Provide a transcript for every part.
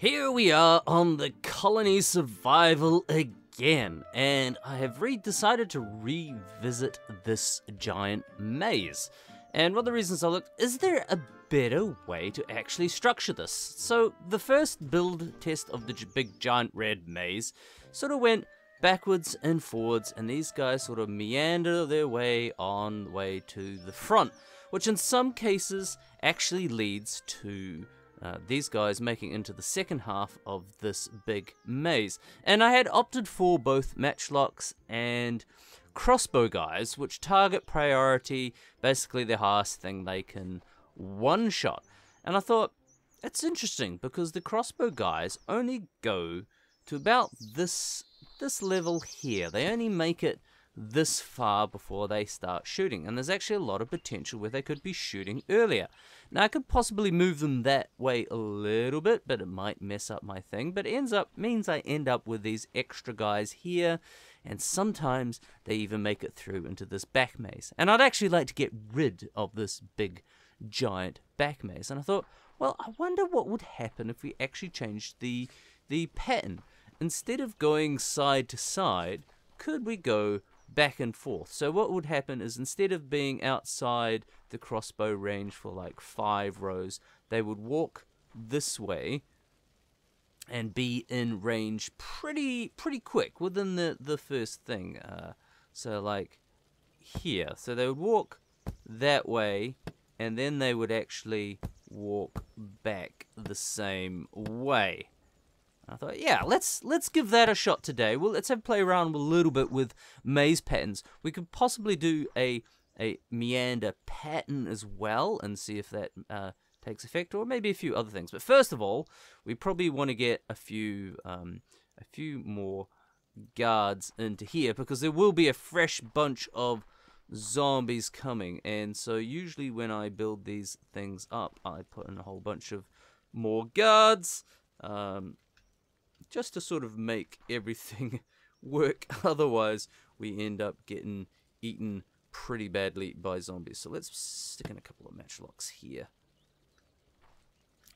Here we are on the colony survival again, and I have re- decided to revisit this giant maze. And one of the reasons I looked, is there a better way to actually structure this? So the first build test of the big giant red maze sort of went backwards and forwards, and these guys sort of meander their way on the way to the front, which in some cases actually leads to uh, these guys making into the second half of this big maze. And I had opted for both matchlocks and crossbow guys, which target priority, basically the highest thing they can one shot. And I thought, it's interesting because the crossbow guys only go to about this this level here. They only make it this far before they start shooting. And there's actually a lot of potential where they could be shooting earlier. Now I could possibly move them that way a little bit, but it might mess up my thing. But it ends up means I end up with these extra guys here, and sometimes they even make it through into this back maze. And I'd actually like to get rid of this big giant back maze. And I thought, well, I wonder what would happen if we actually changed the the pattern. Instead of going side to side, could we go back and forth. So what would happen is instead of being outside the crossbow range for like five rows, they would walk this way and be in range pretty pretty quick within the the first thing. Uh, so like here, so they would walk that way, and then they would actually walk back the same way. I thought, yeah, let's let's give that a shot today. Well, let's have play around a little bit with maze patterns. We could possibly do a a meander pattern as well and see if that uh, takes effect, or maybe a few other things. But first of all, we probably want to get a few um, a few more guards into here because there will be a fresh bunch of zombies coming. And so usually when I build these things up, I put in a whole bunch of more guards. Um, just to sort of make everything work. Otherwise, we end up getting eaten pretty badly by zombies. So let's stick in a couple of matchlocks here.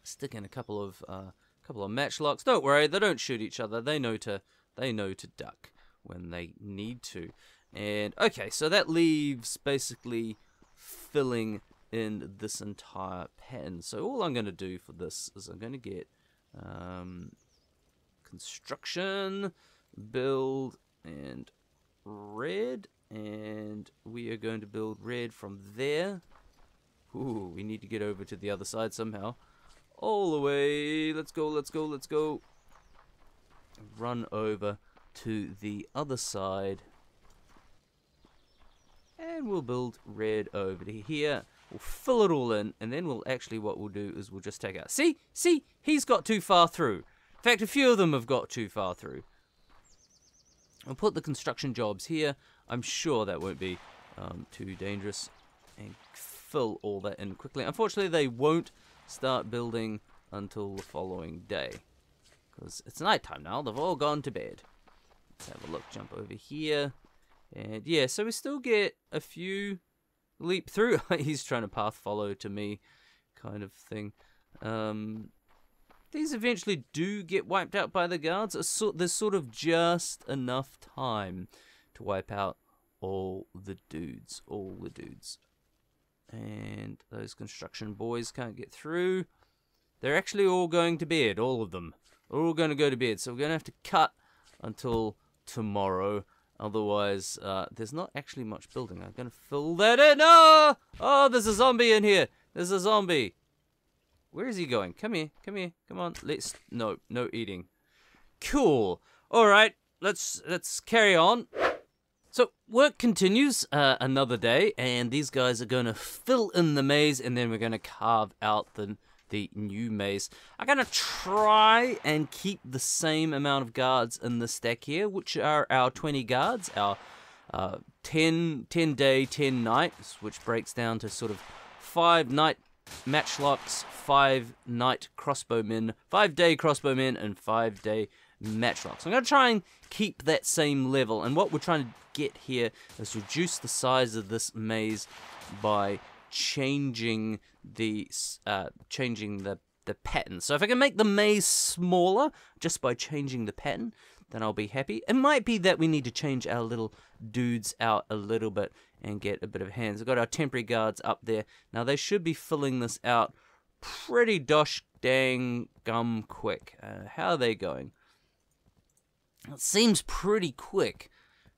Stick in a couple of uh, couple of matchlocks. Don't worry, they don't shoot each other. They know to they know to duck when they need to. And okay, so that leaves basically filling in this entire pattern. So all I'm going to do for this is I'm going to get um, construction, build, and red. And we are going to build red from there. Ooh, we need to get over to the other side somehow. All the way. Let's go, let's go, let's go. Run over to the other side. And we'll build red over to here. We'll fill it all in, and then we'll actually, what we'll do is we'll just take out. See? See? He's got too far through fact, a few of them have got too far through. I'll put the construction jobs here. I'm sure that won't be um, too dangerous. And fill all that in quickly. Unfortunately, they won't start building until the following day. Because it's nighttime now. They've all gone to bed. Let's have a look. Jump over here. And yeah, so we still get a few leap through. He's trying to path follow to me kind of thing. Um, these eventually do get wiped out by the guards. There's sort of just enough time to wipe out all the dudes. All the dudes. And those construction boys can't get through. They're actually all going to bed, all of them. They're all going to go to bed. So we're going to have to cut until tomorrow. Otherwise, uh, there's not actually much building. I'm going to fill that in. Oh! oh, there's a zombie in here. There's a zombie. Where is he going? Come here, come here, come on. Let's no, no eating. Cool. All right, let's let's carry on. So work continues uh, another day, and these guys are going to fill in the maze, and then we're going to carve out the the new maze. I'm going to try and keep the same amount of guards in the stack here, which are our 20 guards, our uh, 10, 10 day, 10 nights, which breaks down to sort of five night matchlocks, five night crossbowmen, five day crossbowmen, and five day matchlocks. I'm going to try and keep that same level, and what we're trying to get here is reduce the size of this maze by changing the uh, changing the the pattern. So if I can make the maze smaller just by changing the pattern, then I'll be happy. It might be that we need to change our little dudes out a little bit and get a bit of hands. We've got our temporary guards up there. Now they should be filling this out pretty dosh dang gum quick. Uh, how are they going? It seems pretty quick.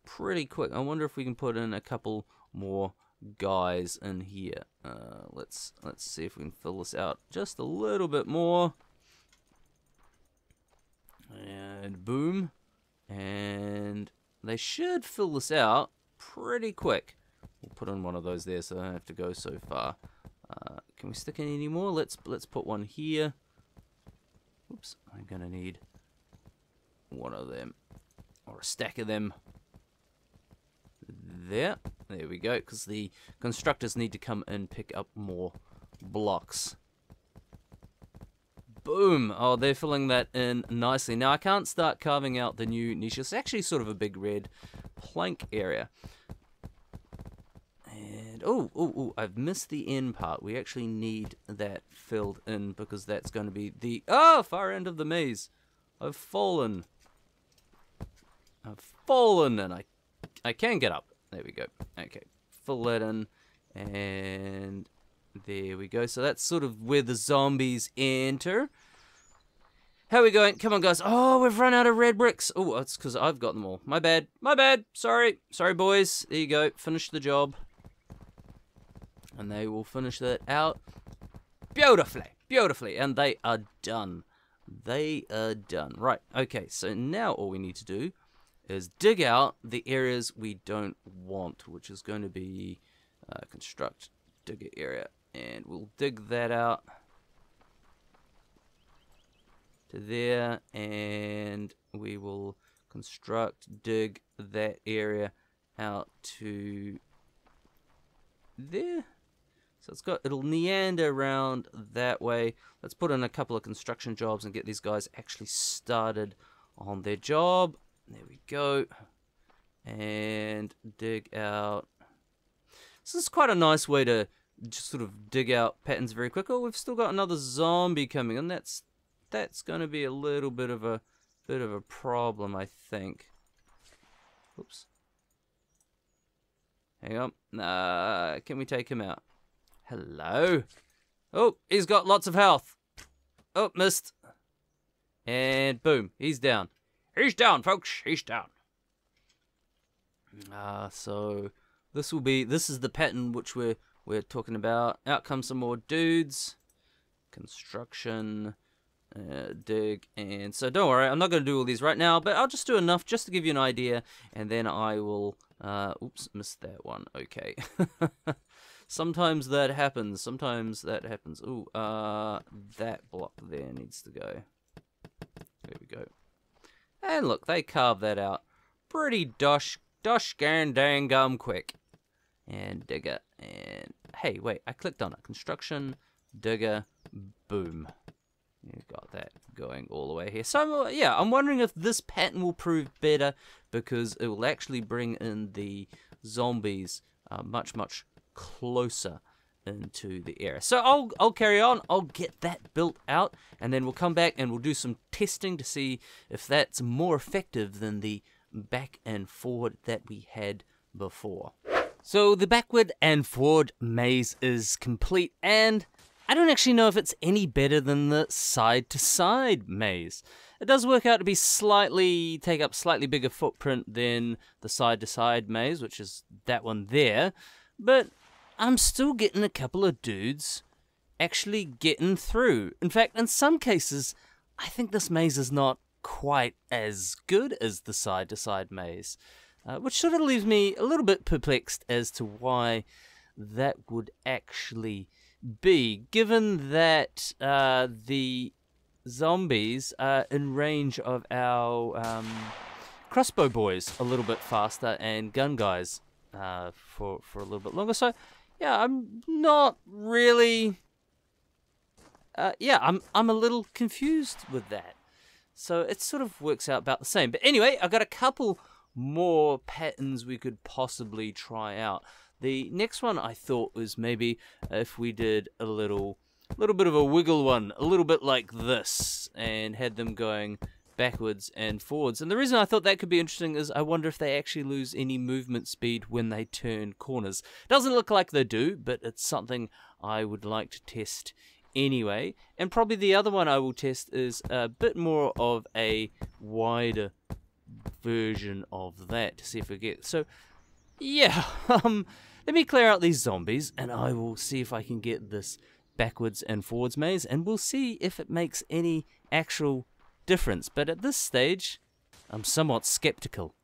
Pretty quick. I wonder if we can put in a couple more guys in here. Uh, let's let's see if we can fill this out just a little bit more. And boom. And they should fill this out pretty quick. We'll put in one of those there so I don't have to go so far. Uh, can we stick in any more? Let's let's put one here. Oops, I'm gonna need one of them or a stack of them there. There we go, because the constructors need to come and pick up more blocks. Boom! Oh, they're filling that in nicely. Now, I can't start carving out the new niche. It's actually sort of a big red plank area. And, oh, oh, oh, I've missed the end part. We actually need that filled in because that's going to be the, oh, far end of the maze. I've fallen. I've fallen and I, I can get up. There we go. Okay, fill that in, and there we go. So that's sort of where the zombies enter. How are we going? Come on, guys. Oh, we've run out of red bricks. Oh, that's because I've got them all. My bad. My bad. Sorry. Sorry, boys. There you go. Finish the job. And they will finish that out beautifully. Beautifully. And they are done. They are done. Right. Okay. So now all we need to do is dig out the areas we don't want, which is going to be uh, construct digger area. And we'll dig that out to there, and we will construct dig that area out to there. So it's got it'll meander around that way. Let's put in a couple of construction jobs and get these guys actually started on their job. There we go. And dig out. This is quite a nice way to just sort of dig out patterns very quick. Oh, we've still got another zombie coming, and that's that's going to be a little bit of a bit of a problem, I think. Oops. Hang on. Uh, can we take him out? Hello. Oh, he's got lots of health. Oh, missed. And boom, he's down. He's down, folks. He's down. Ah, uh, so this will be this is the pattern which we're we're talking about. Out come some more dudes. Construction, uh, dig, and so don't worry, I'm not going to do all these right now, but I'll just do enough just to give you an idea, and then I will. Uh, oops, missed that one. Okay. Sometimes that happens. Sometimes that happens. Ooh, uh, that block there needs to go. There we go. And look, they carved that out pretty dosh, dosh gan dang gum quick. And digger, and hey, wait, I clicked on it. Construction, digger, boom. You got that going all the way here. So, yeah, I'm wondering if this pattern will prove better because it will actually bring in the zombies uh, much, much closer into the area. So I'll I'll carry on. I'll get that built out, and then we'll come back and we'll do some testing to see if that's more effective than the back and forward that we had before. So the backward and forward maze is complete, and I don't actually know if it's any better than the side to side maze. It does work out to be slightly take up slightly bigger footprint than the side to side maze, which is that one there. But I'm still getting a couple of dudes actually getting through. In fact, in some cases, I think this maze is not quite as good as the side to side maze, uh, which sort of leaves me a little bit perplexed as to why that would actually be, given that uh, the zombies are in range of our um, crossbow boys a little bit faster and gun guys uh, for, for a little bit longer. So yeah, I'm not really. Uh, yeah, I'm I'm a little confused with that. So it sort of works out about the same. But anyway, I've got a couple more patterns we could possibly try out. The next one I thought was maybe if we did a little little bit of a wiggle one, a little bit like this, and had them going backwards and forwards. And the reason I thought that could be interesting is I wonder if they actually lose any movement speed when they turn corners. Doesn't look like they do, but it's something I would like to test anyway. And probably the other one I will test is a bit more of a wider version of that to see if we get. So, yeah, um, let me clear out these zombies and I will see if I can get this backwards and forwards maze and we'll see if it makes any actual difference. But at this stage, I'm somewhat skeptical.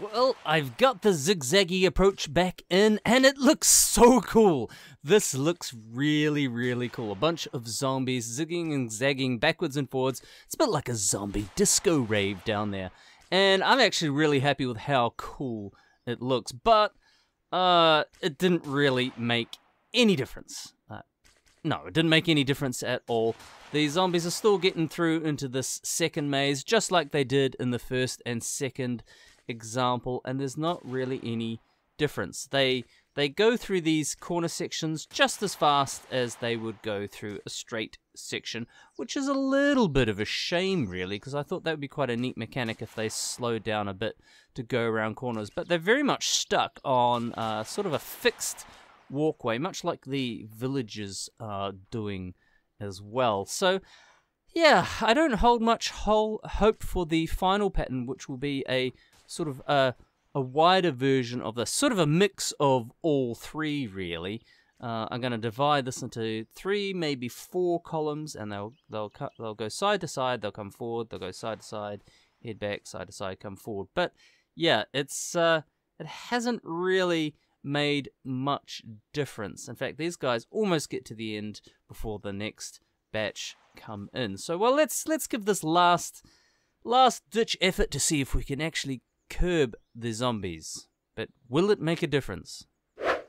Well, I've got the zigzaggy approach back in, and it looks so cool. This looks really, really cool. A bunch of zombies zigging and zagging backwards and forwards. It's a bit like a zombie disco rave down there. And I'm actually really happy with how cool it looks, but uh, it didn't really make any difference. Uh, no, it didn't make any difference at all. The zombies are still getting through into this second maze, just like they did in the first and second example, and there's not really any difference. They they go through these corner sections just as fast as they would go through a straight section, which is a little bit of a shame, really, because I thought that would be quite a neat mechanic if they slowed down a bit to go around corners. But they're very much stuck on uh, sort of a fixed walkway, much like the villagers are doing as well. So, yeah, I don't hold much whole hope for the final pattern, which will be a sort of a, a wider version of this, sort of a mix of all three, really. Uh, I'm going to divide this into three, maybe four columns, and they'll they'll cut, they'll go side to side, they'll come forward, they'll go side to side, head back, side to side, come forward. But yeah, it's uh, it hasn't really made much difference. In fact, these guys almost get to the end before the next batch come in. So well, let's let's give this last last ditch effort to see if we can actually curb the zombies. But will it make a difference?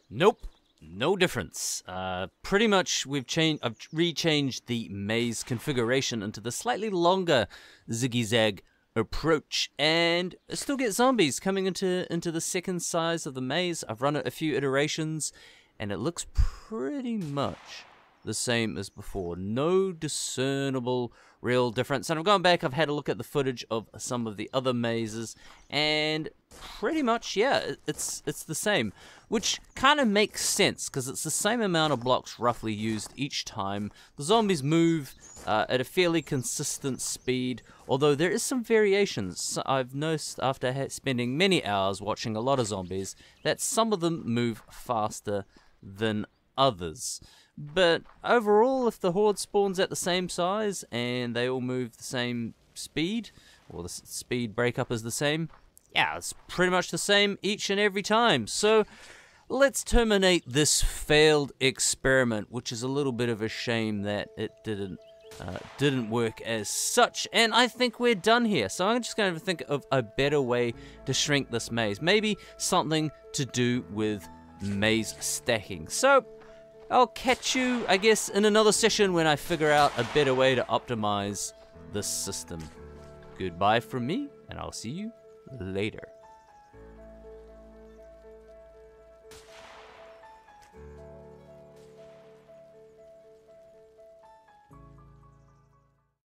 Nope. No difference. Uh, pretty much, we've changed. I've rechanged the maze configuration into the slightly longer ziggy zag approach, and still get zombies coming into into the second size of the maze. I've run it a few iterations, and it looks pretty much the same as before. No discernible real difference. And I've gone back, I've had a look at the footage of some of the other mazes, and pretty much, yeah, it's it's the same. Which kind of makes sense, because it's the same amount of blocks roughly used each time. The zombies move uh, at a fairly consistent speed, although there is some variations. I've noticed after spending many hours watching a lot of zombies, that some of them move faster than others. But overall, if the horde spawns at the same size and they all move the same speed, or the speed breakup is the same, yeah, it's pretty much the same each and every time. So let's terminate this failed experiment, which is a little bit of a shame that it didn't uh, didn't work as such. And I think we're done here. So I'm just going to think of a better way to shrink this maze. Maybe something to do with maze stacking. So I'll catch you, I guess, in another session when I figure out a better way to optimize this system. Goodbye from me, and I'll see you later.